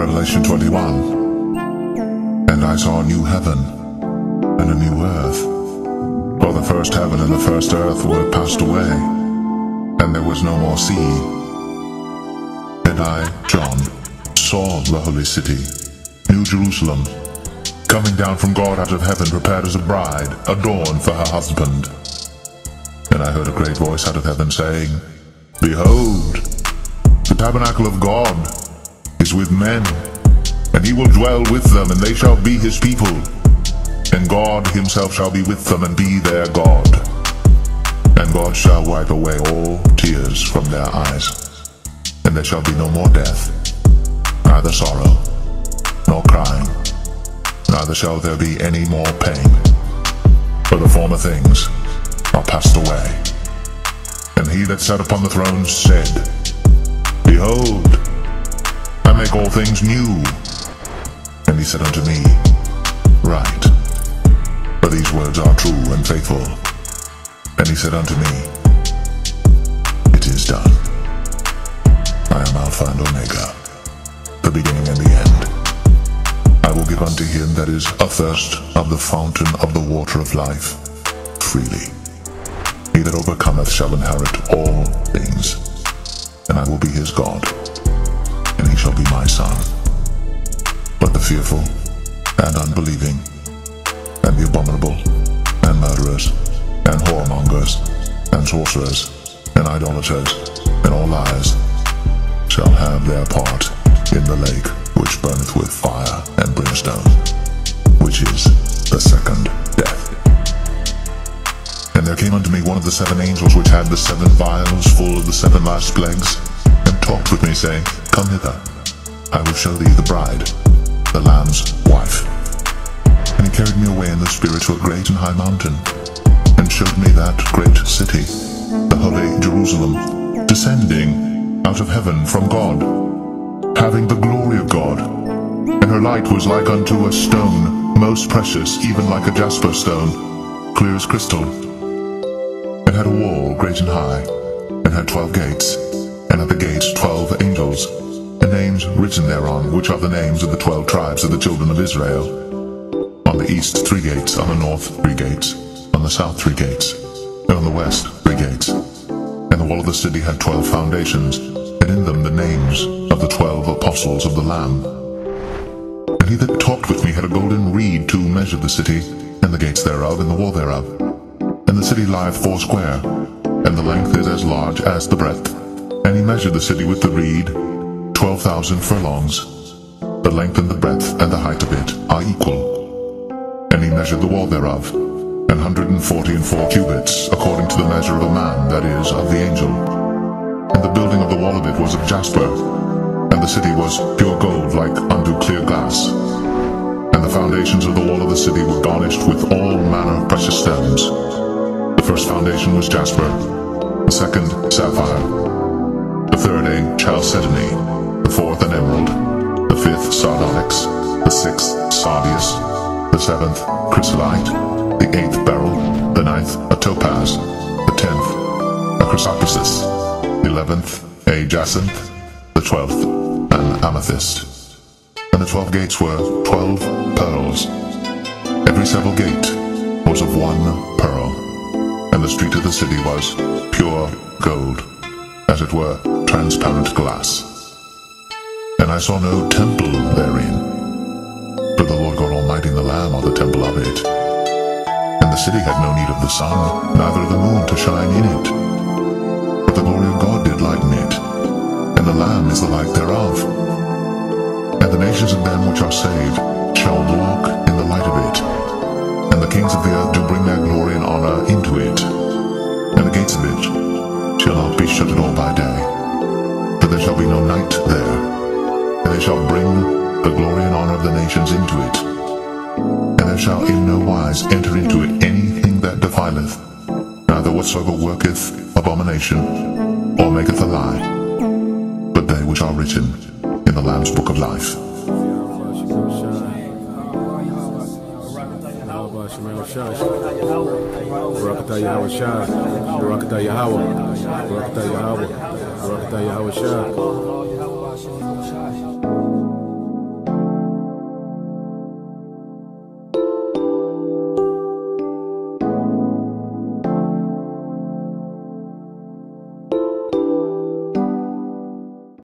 Revelation 21. And I saw a new heaven and a new earth. For the first heaven and the first earth were passed away, and there was no more sea. And I, John, saw the holy city, New Jerusalem, coming down from God out of heaven, prepared as a bride, adorned for her husband. And I heard a great voice out of heaven saying, Behold, the tabernacle of God is with men, and he will dwell with them, and they shall be his people. And God himself shall be with them and be their God. And God shall wipe away all tears from their eyes. And there shall be no more death, neither sorrow, nor crying, neither shall there be any more pain. For the former things are passed away. And he that sat upon the throne said, Behold, make all things new. And he said unto me, Write, for these words are true and faithful. And he said unto me, It is done. I am Alpha and Omega, the beginning and the end. I will give unto him that is athirst of the fountain of the water of life freely. He that overcometh shall inherit all things, and I will be his God, and he shall be my son. But the fearful, and unbelieving, and the abominable, and murderers, and whoremongers, and sorcerers, and idolaters, and all liars, shall have their part in the lake which burneth with fire and brimstone, which is the second death. And there came unto me one of the seven angels which had the seven vials full of the seven last plagues, and talked with me, saying, Come hither, I will show thee the bride, the Lamb's wife. And he carried me away in the Spirit to a great and high mountain, and showed me that great city, the holy Jerusalem, descending out of heaven from God, having the glory of God. And her light was like unto a stone, most precious, even like a jasper stone, clear as crystal. It had a wall great and high, and had twelve gates, and at the gates twelve angels, and names written thereon, which are the names of the twelve tribes of the children of Israel. On the east three gates, on the north three gates, on the south three gates, and on the west three gates. And the wall of the city had twelve foundations, and in them the names of the twelve apostles of the Lamb. And he that talked with me had a golden reed to measure the city, and the gates thereof, and the wall thereof. And the city lieth foursquare, and the length is as large as the breadth. And he measured the city with the reed, twelve thousand furlongs. The length and the breadth and the height of it are equal. And he measured the wall thereof, an hundred and forty and four cubits, according to the measure of a man, that is, of the angel. And the building of the wall of it was of jasper, and the city was pure gold like unto clear glass. And the foundations of the wall of the city were garnished with all manner of precious stones. The first foundation was jasper, the second sapphire, third a chalcedony, the fourth an emerald, the fifth sardonyx, the sixth sardius, the seventh chrysolite, the eighth beryl, the ninth a topaz, the tenth a chrysoprasus, the eleventh a jacinth, the twelfth an amethyst. And the twelve gates were twelve pearls. Every several gate was of one pearl, and the street of the city was pure gold, as it were transparent glass. And I saw no temple therein, but the Lord God Almighty and the Lamb are the temple of it. And the city had no need of the sun, neither of the moon to shine in it. But the glory of God did lighten it, and the Lamb is the light thereof. And the nations of them which are saved shall walk in the light of it, and the kings of the earth do bring their glory and honor into it. And the gates of it shall in no wise enter into it anything that defileth, neither whatsoever worketh abomination, or maketh a lie, but they which are written in the Lamb's book of life. Yahweh. Barakatah Yahweh. Yahweh. Yahweh Shai.